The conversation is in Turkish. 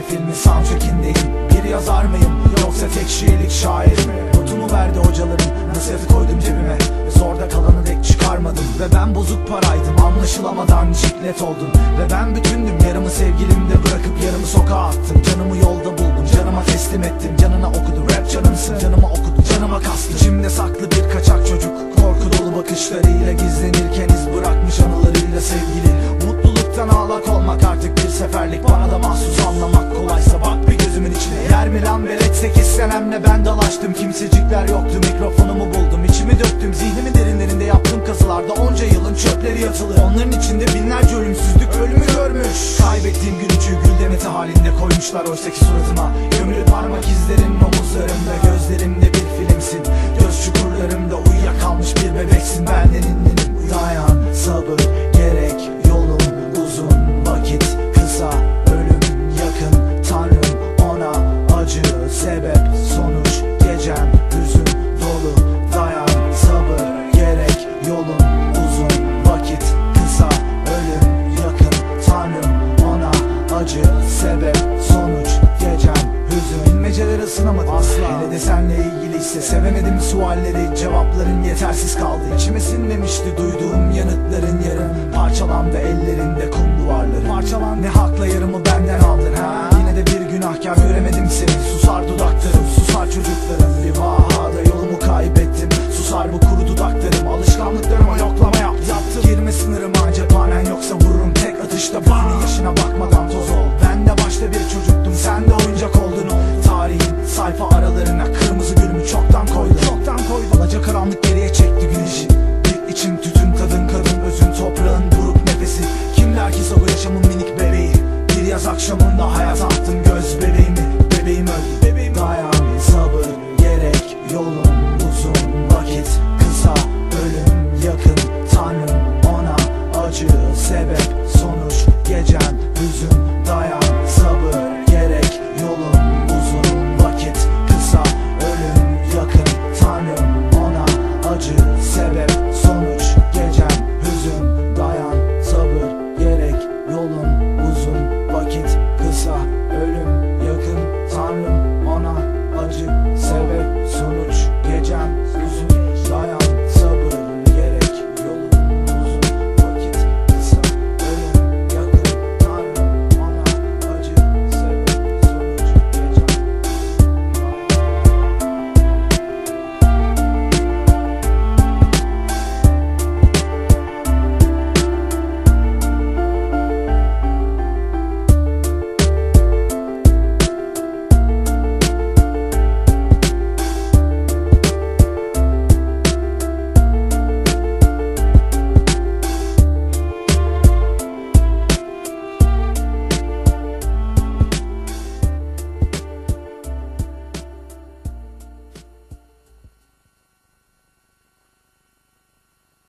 mi filmin soundtrackindeyim. Bir yazar mıyım yoksa tek şiirlik şair mi? Notumu verdi hocalarım nasihati koydum cebime? Zorda kalanı dek çıkarmadım. Ve ben bozuk paraydım anlaşılamadan ciklet oldum. Ve ben bütündüm yarımı sevgilimde bırakıp yarımı sokağa attım. Canımı yolda buldum canıma teslim ettim. Canına okudu rap canımsın. Canıma okudu canıma kastı İçimde saklı bir kaçak çocuk. Korku dolu bakışlarıyla gizlenirken iz bırakmış anılarıyla sevgili. Mutluluktan ağlak olmak artık bir seferlik. Bana da mahsus senemle ben dalaştım Kimsecikler yoktu mikrofonumu buldum. İçimi döktüm zihnimin derinlerinde yaptığım kazılarda Onca yılın çöpleri yatılı Onların içinde binlerce ölümsüzlük ölümü görmüş. Kaybettiğim gülücüğü gül demeti halinde koymuşlar oysaki suratıma. Gömülü parmak izlerin omuzlarımda Gözlerimde bir filmsin. Göz çukurlarımda uyuyakalmış bir bebeksin sebep sonuç Gecem hüzün Bilmeceleri ısınamadım asla. Hele de senle ilgiliyse sevemedim sualleri. Cevapların yetersiz kaldı. İçime sinmemişti duyduğum yanıtların yarım Parçalandı ellerinde kum duvarları. Parçalan ne hakla yarımı benden aldın ha? Yine de bir günahkar göremedim seni. Susar dudaklarım susar çocuklarım. Bir vahada yolumu kaybettim. Susar bu kuru dudaklarım. Alışkanlıklarıma yoklama yap yaptım. Girme sınırıma cephanen yoksa vururum. Tek atışta Birinin yaşına bakmadan toz ol yaşta bir çocuktum. Sen de oyuncak oldun Tarihin sayfa aralarına. Kırmızı gülümü çoktan koydu Çoktan koydu Alaca karanlık geriye çekti güneşi. Bir için tütün tadın kadın özün toprağın buruk nefesi. Kim der ki sabır yaşamın minik bebeği. Bir yaz akşamında hayat attım göz bebeğimi. Bebeğim öldü Bebeğim dayan sabır gerek yolun uzun vakit.